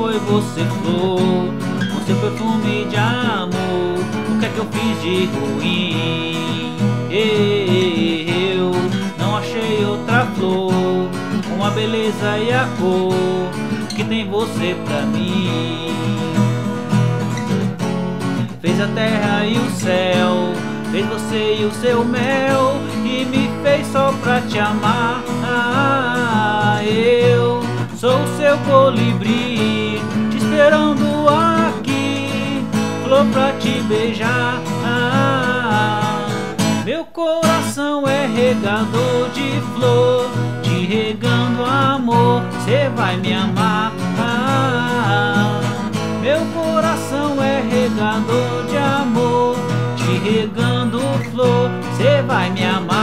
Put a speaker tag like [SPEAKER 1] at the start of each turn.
[SPEAKER 1] foi você flor Com seu perfume de amor? O que é que eu fiz de ruim? Eu não achei outra flor Com a beleza e a cor Que tem você pra mim. Fez a terra e o céu Fez você e o seu mel E me fez só pra te amar. Sou seu colibri, te esperando aqui, flor pra te beijar. Ah, meu coração é regador de flor, te regando amor, cê vai me amar. Ah, meu coração é regador de amor, te regando flor, cê vai me amar.